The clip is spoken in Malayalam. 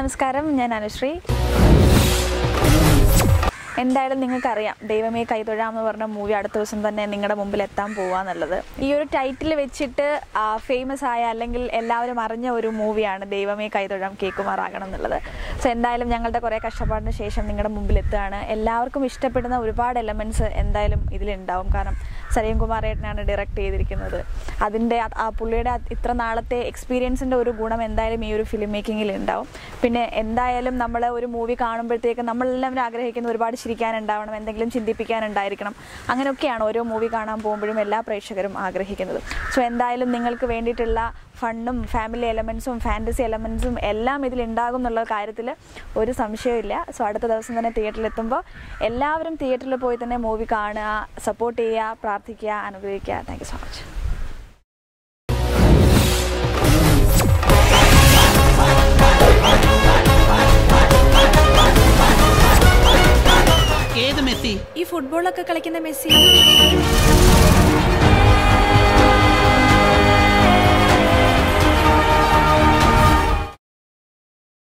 നമസ്കാരം ഞാൻ അനുശ്രീ. എന്തായാലും നിങ്ങൾക്കറിയാം ദൈവമേ കൈതൊഴാം എന്ന് പറഞ്ഞ മൂവി അടുത്ത ദിവസം തന്നെ നിങ്ങളുടെ മുമ്പിൽ എത്താൻ പോവാന്നുള്ളത്. ഈ ഒരു ടൈറ്റിൽ വെച്ചിട്ട് ഫേമസ് ആയ അല്ലെങ്കിൽ എല്ലാവരും അറിഞ്ഞ ഒരു മൂവിയാണ് ദൈവമേ കൈതൊഴാം കേക്കുമാറാകണം എന്നുള്ളത്. സോ എന്തായാലും ഞങ്ങളുടെ കുറേ കഷ്ടപ്പാടിന് ശേഷം നിങ്ങളുടെ മുമ്പിൽ എത്തുകയാണ്. എല്ലാവർക്കും ഇഷ്ടപ്പെടുന്ന ഒരുപാട് എലമെന്റ്സ് എന്തായാലും ഇതിലുണ്ടാവും. കാരണം സലീം കുമാർ ഏട്ടനാണ് ഡയറക്റ്റ് ചെയ്തിരിക്കുന്നത്. അതിന്റെ ആ- പുള്ളിയുടെ ഇത്ര നാളത്തെ എക്സ്പീരിയൻസിന്റെ ഒരു ഗുണം എന്തായാലും ഈ ഒരു ഫിലിം മേക്കിങ്ങിൽ ഉണ്ടാവും. പിന്നെ എന്തായാലും നമ്മൾ ഒരു മൂവി കാണുമ്പോഴത്തേക്ക് നമ്മളെല്ലാവരും ആഗ്രഹിക്കുന്ന ഒരുപാട് ചിരിക്കാനുണ്ടാവണം എന്തെങ്കിലും ചിന്തിപ്പിക്കാനുണ്ടായിരിക്കണം. അങ്ങനെയൊക്കെയാണ് ഓരോ മൂവി കാണാൻ പോകുമ്പോഴും എല്ലാ പ്രേക്ഷകരും ആഗ്രഹിക്കുന്നത്. സോ എന്തായാലും നിങ്ങൾക്ക് വേണ്ടിയിട്ടുള്ള ഫണ്ണും ഫാമിലി എലമെൻസും ഫാന്റസി എലമെൻസും എല്ലാം ഇതിലുണ്ടാകും എന്നുള്ള കാര്യത്തിൽ ഒരു സംശയമില്ല സോ അടുത്ത ദിവസം തന്നെ തിയേറ്ററിൽ എത്തുമ്പോൾ എല്ലാവരും തിയേറ്ററിൽ പോയി തന്നെ മൂവി കാണുക സപ്പോർട്ട് ചെയ്യുക പ്രാർത്ഥിക്കുക അനുഗ്രഹിക്കുക. താങ്ക് സോ മച്ച് ഫുട്ബോളൊക്കെ കളിക്കുന്ന മെസ്സി.